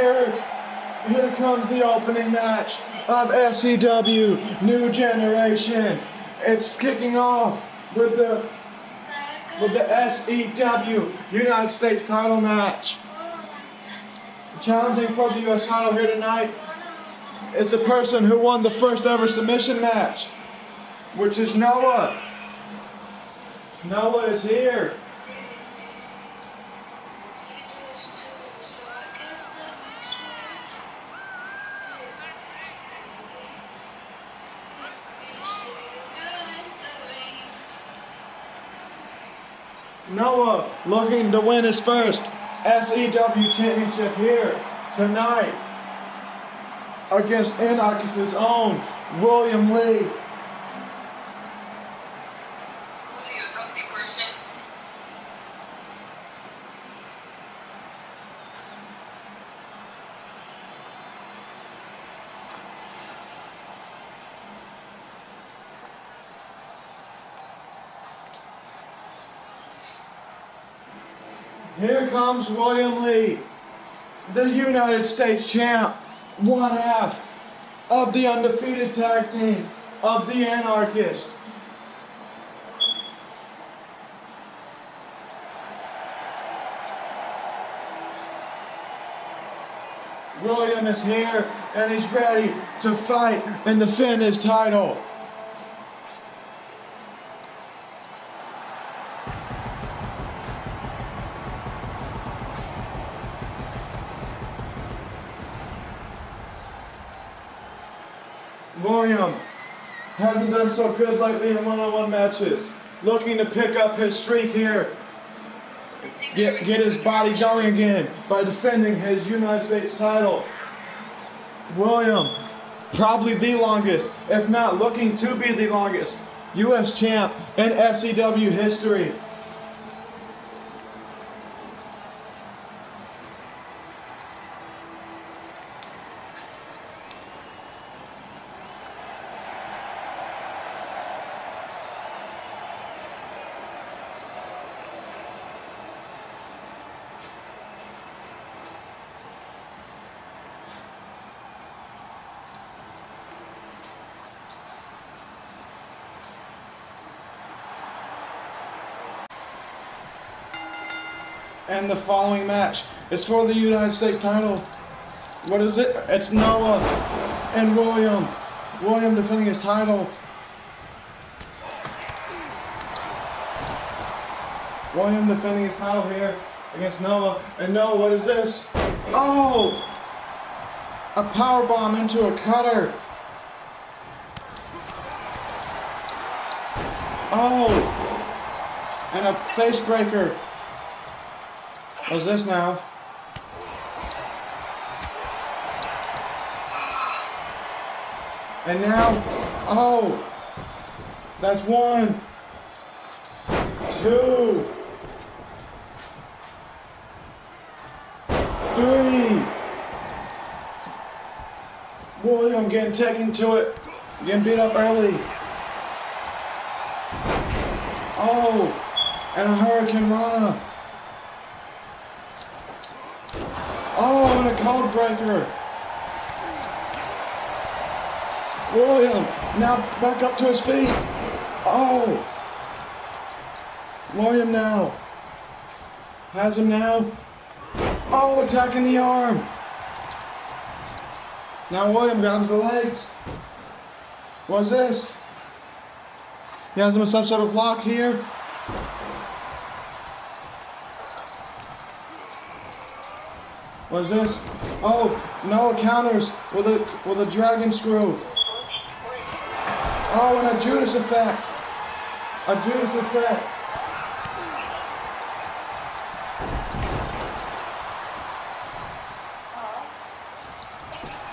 Here, here comes the opening match of SEW New Generation. It's kicking off with the with the SEW United States title match. Challenging for the US title here tonight is the person who won the first ever submission match, which is Noah. Noah is here. Noah looking to win his first SEW championship here tonight against Anarchist's own William Lee. Here comes William Lee, the United States champ, one half of the undefeated tag team of the Anarchist. William is here and he's ready to fight and defend his title. So good lately in one-on-one matches. Looking to pick up his streak here. Get, get his body going again by defending his United States title. William, probably the longest, if not looking to be the longest, U.S. champ in SEW history. And the following match is for the United States title. What is it? It's Noah and William. William defending his title. William defending his title here against Noah. And Noah, what is this? Oh! A power bomb into a cutter. Oh! And a face breaker. What's this now? And now, oh, that's one, two, three. Boy, I'm getting taken to it, getting beat up early. Oh, and a Hurricanrana. Oh, and a code breaker. William, now back up to his feet. Oh. William now. Has him now. Oh, attacking the arm. Now William grabs the legs. What's this? He has him in some sort of lock here. What's this? Oh, no counters with a with a dragon screw. Oh, and a Judas effect. A Judas effect.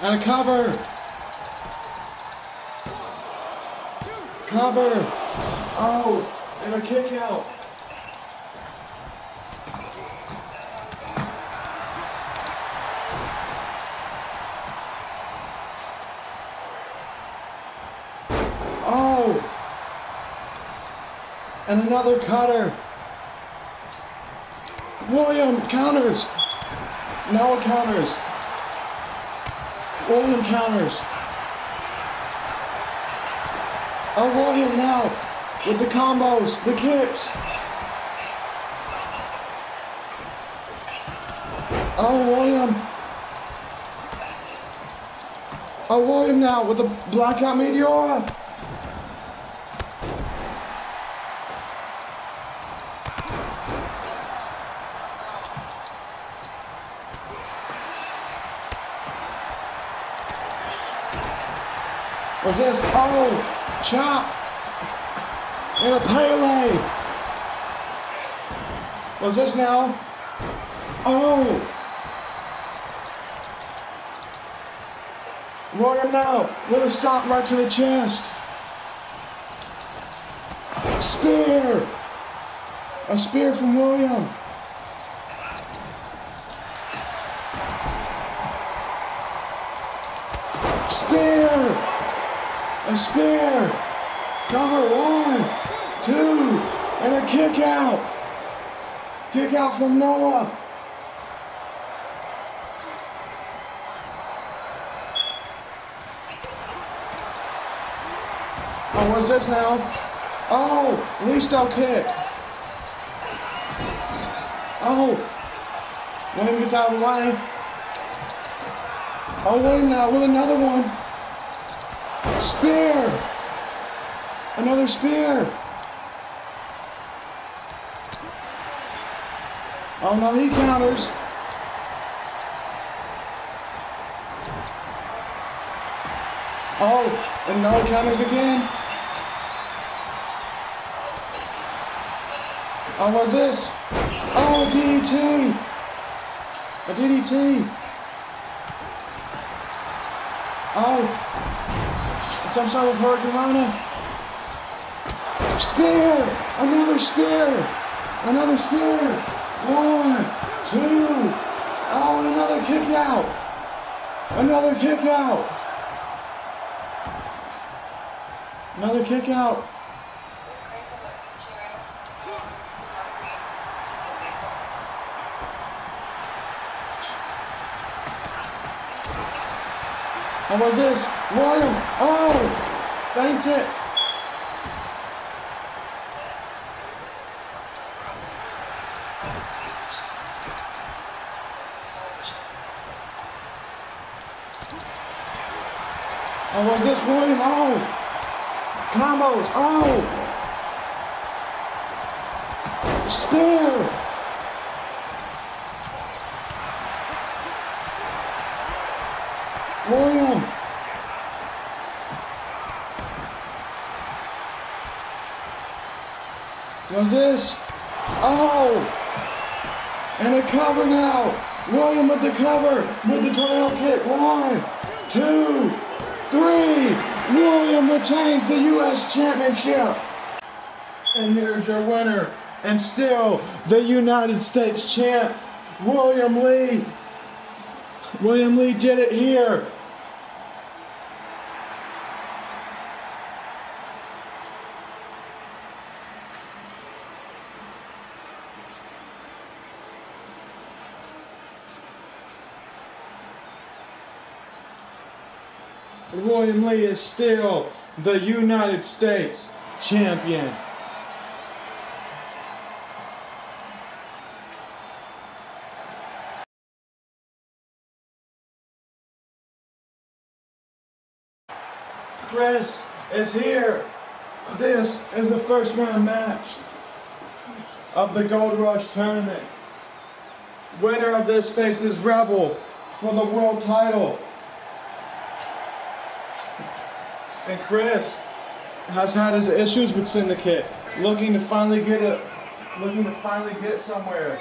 And a cover. Cover. Oh, and a kick out. Oh! And another cutter. William counters. Noah counters. William counters. Oh, William now with the combos, the kicks. Oh, William. Oh, William now with the blackout meteora. Was this? Oh, chop. And a Pele. Was this now? Oh. William now with a stop right to the chest. Spear. A spear from William. Spear. A spear. Cover one, two, and a kick out. Kick out from Noah. Oh, what's this now? Oh, Listo kick. Oh, Wayne gets out of the way. Oh, now with another one. Spear. Another spear. Oh no, he counters. Oh, and no counters again. Oh, what's this? Oh, DDT. A DDT. Oh, some of Hurricanrana. Spear! Another spear! Another spear! One, two, oh, another kick out! Another kick out! Another kick out! And what's this? William! Oh! Faints it! Oh, was this William? Oh! Combos! Oh! Spear! William! This? Oh! And a cover now! William with the cover! With the tornado kick! One, two, three! William retains the U.S. Championship! And here's your winner, and still the United States champ, William Lee. William Lee did it here. William Lee is still the United States champion. Chris is here. This is the first round match of the Gold Rush tournament. Winner of this faces Rebel for the world title. And Chris has had his issues with Syndicate, looking to finally get it, looking to finally get somewhere.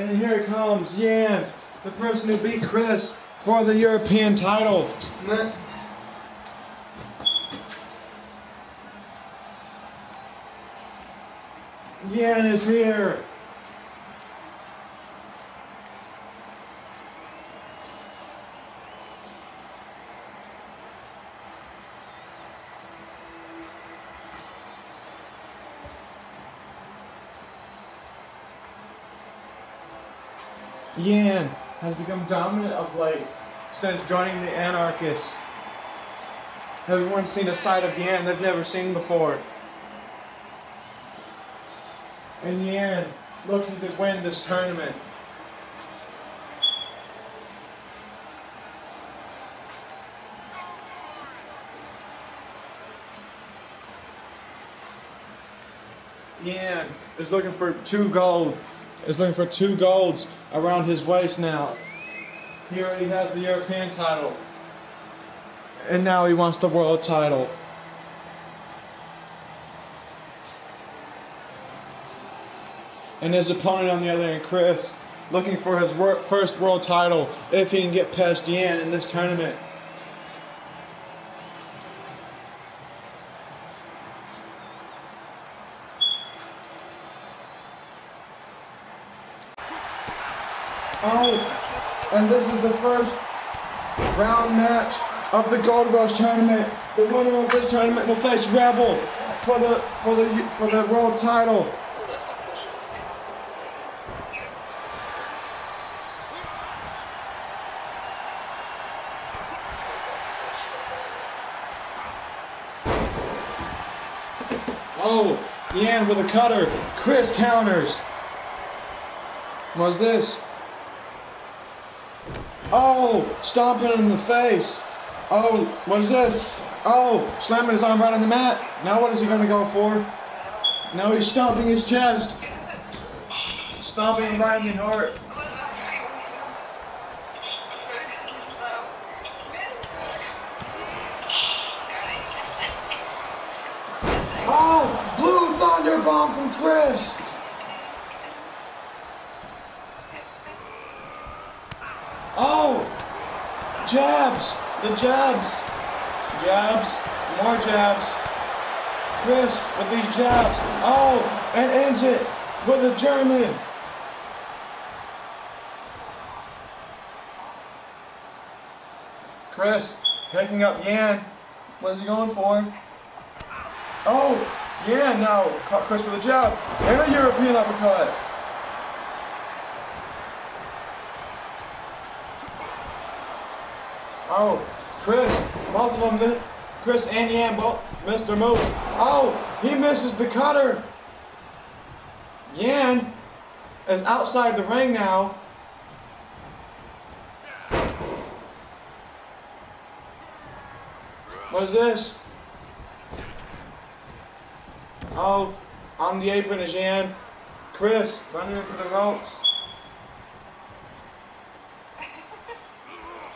And here comes Yan, the person who beat Chris for the European title. Yan is here. Yan has become dominant of late since joining the Anarchists. Everyone's seen a side of Yan they've never seen before. And Yan looking to win this tournament. Yan is looking for two gold. Is looking for two golds around his waist now. He already has the European title. And now he wants the world title. And his opponent on the other end, Chris, looking for his wor- first world title if he can get past Yan in this tournament. Oh, and this is the first round match of the Gold Rush tournament. The winner of this tournament will face Rebel for the for the for the world title. Oh, Yan with a cutter. Chris counters. What's this? Oh, stomping in the face. Oh, what is this? Oh, slamming his arm right on the mat. Now what is he going to go for? No, he's stomping his chest. Stomping him right in the heart. Oh, blue thunder bomb from Chris. Oh, jabs, the jabs, jabs, more jabs. Chris with these jabs. Oh, and ends it with a German. Chris picking up Yan. What's he going for? Oh, yeah, no. Caught Chris with a jab and a European uppercut. Oh, Chris, both of them, Chris and Yan both missed their moves. Oh, he misses the cutter. Yan is outside the ring now. What is this? Oh, on the apron is Yan. Chris running into the ropes.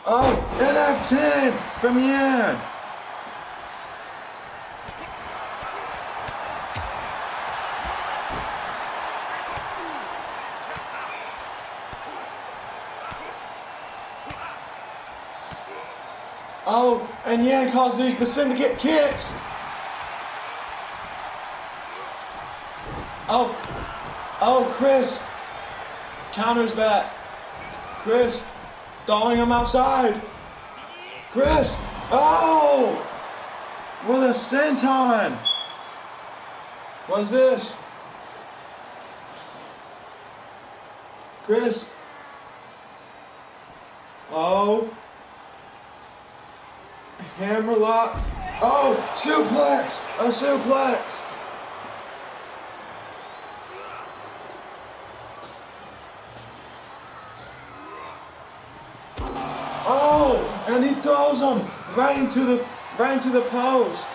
Oh, an F10 from Yan. Oh, and Yan calls these the syndicate kicks. Oh, oh, Chris counters that. Chris throwing him outside. Chris, oh, with a senton. What's this? Chris. Oh. Hammerlock. Oh, suplex. A suplex. Oh, and he throws him right into the right into the post.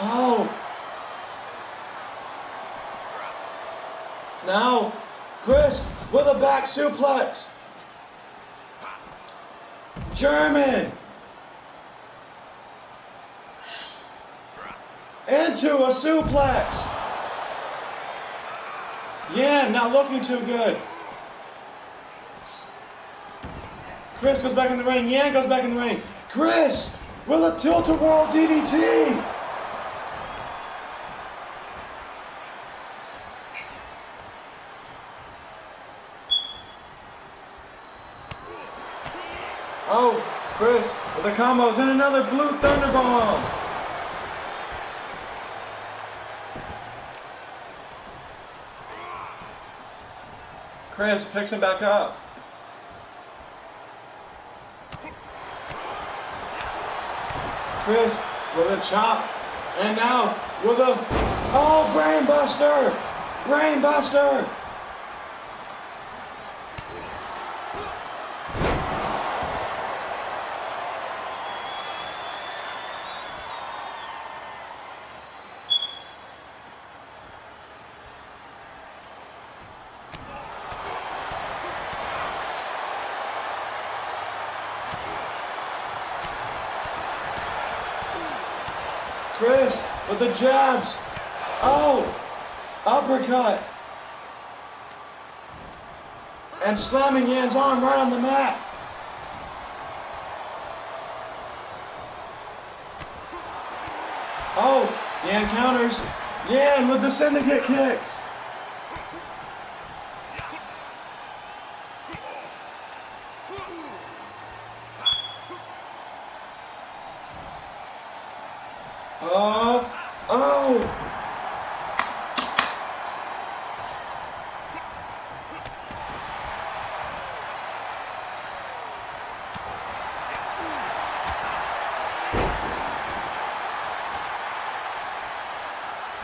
Oh. Now, Chris with a back suplex. German. Into a suplex. Yeah, not looking too good. Chris goes back in the ring. Yan goes back in the ring. Chris with a tilt-a-whirl DDT. Oh, Chris with the combos and another blue thunder Chris picks him back up. Chris with a chop. And now with a, oh, brainbuster. Brainbuster. With the jabs. Oh, uppercut. And slamming Yan's arm right on the mat. Oh, Yan counters. Yan with the syndicate kicks. Oh, oh.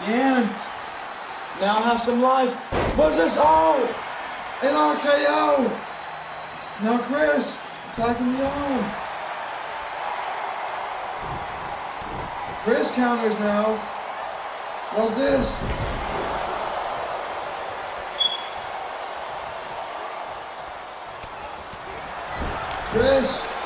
Yan now have some life. What's this? Oh, an RKO. Now Chris attacking the arm. Chris counters now. What's this? Chris.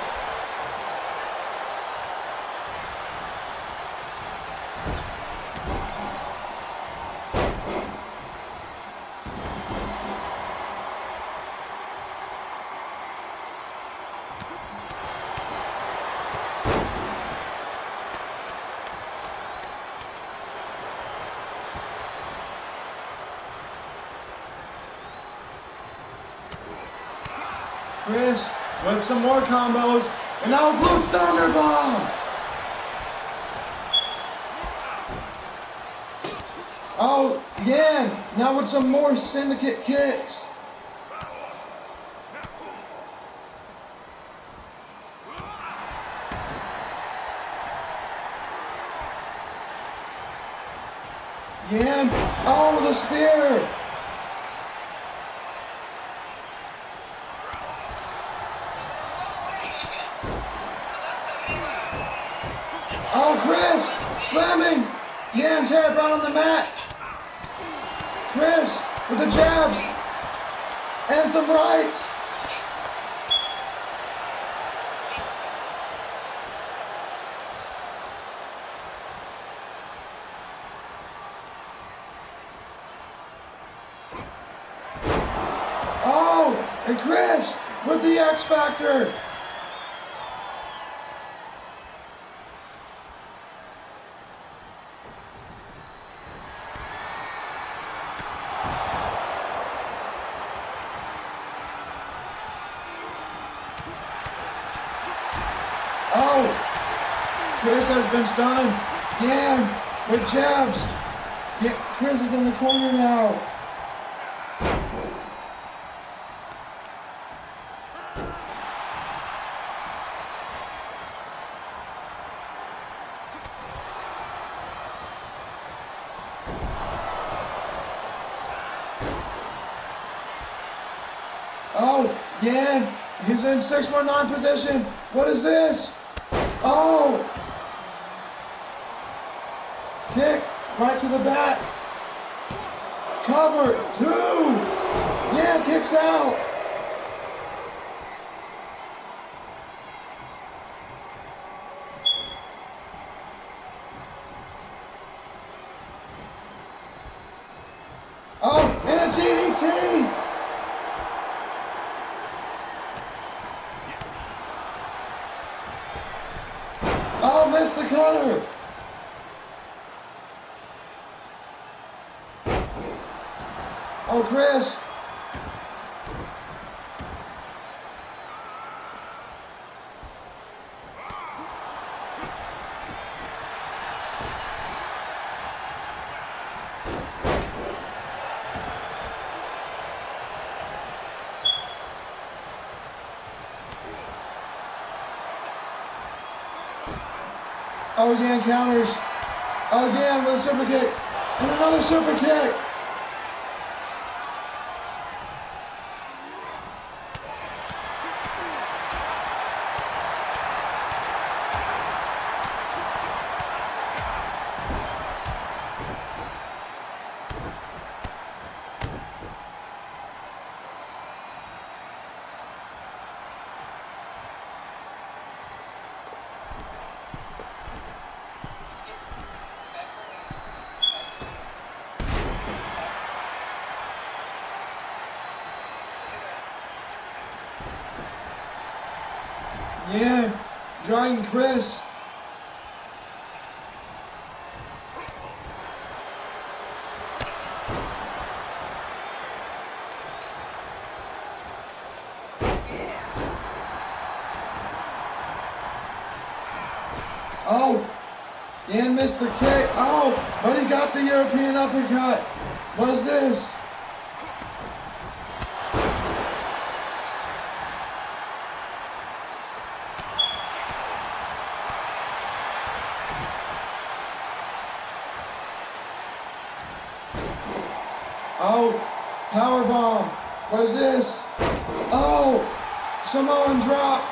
Chris with some more combos. And now Blue Thunder Bomb. Oh, Yan, now with some more syndicate kicks. Yan, oh, a spear. Oh, Chris, slamming Yan's head right on the mat. Chris with the jabs and some rights. Oh, and Chris with the X Factor. Oh, Chris has been stunned. Yan with jabs. Yeah, Chris is in the corner now. Oh, Yan, he's in 619 position. What is this? Oh! Kick right to the back. Cover. Two. Yeah, kicks out. Oh, and a GDT. Missed the cutter. Oh, Chris. Oh, again counters. Again with a super kick. And another super kick. Yeah, drawing Chris. Oh, Dan missed the kick. Oh, but he got the European uppercut. What's this? Oh, power bomb. What is this? Oh, Samoan drop.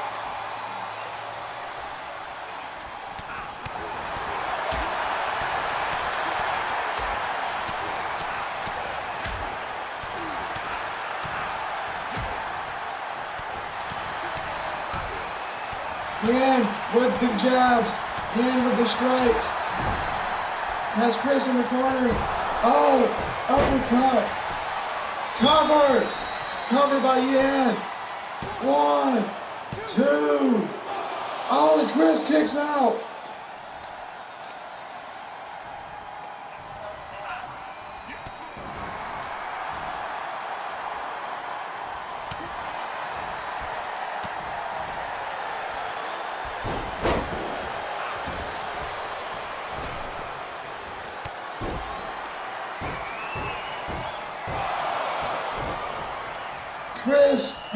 Yan with jabs. Yan with the strikes. Has Chris in the corner. Oh, uppercut. Covered. Covered by Yan. One, two. Oh, and Chris kicks out.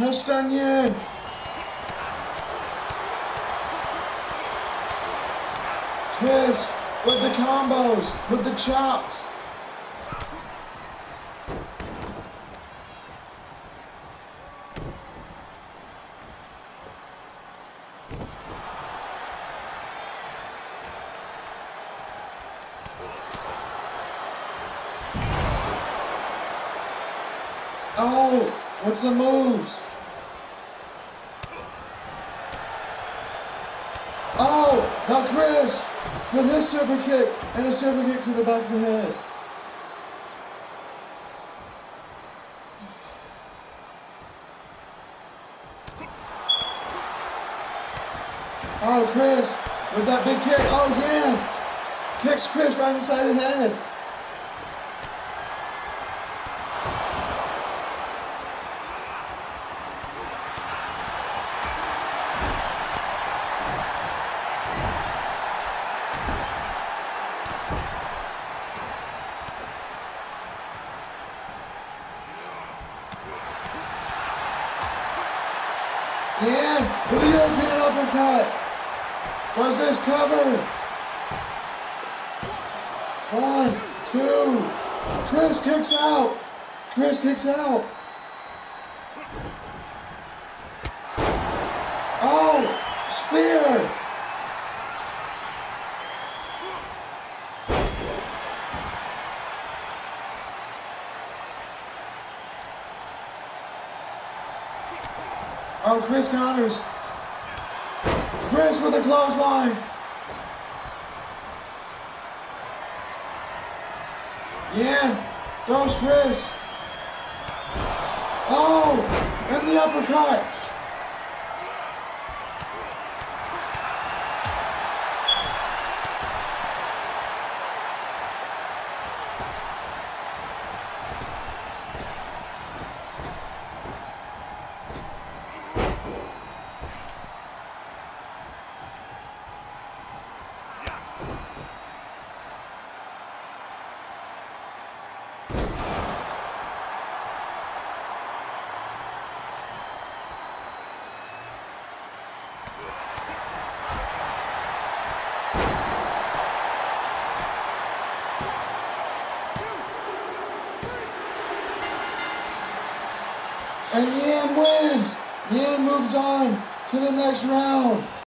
Done Chris with the combos, with the chops. Oh, what's the moves? Oh, now Chris with his super kick and a super kick to the back of the head. Oh, Chris with that big kick. Oh, yeah. Kicks Chris right in the side of the head. Yeah, the European uppercut. Was this cover? One, two. Chris kicks out. Chris kicks out. Oh, spear. Oh, Chris Connors. Chris with a clothesline. Yeah, goes Chris. Oh, and the uppercut. And Yan wins. Yan moves on to the next round.